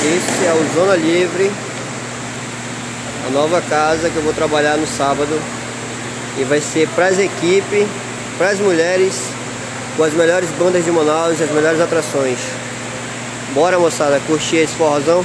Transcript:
Esse é o Zona Livre, a nova casa que eu vou trabalhar no sábado. E vai ser para as equipes, para as mulheres, com as melhores bandas de Manaus e as melhores atrações. Bora moçada, curtir esse forrozão?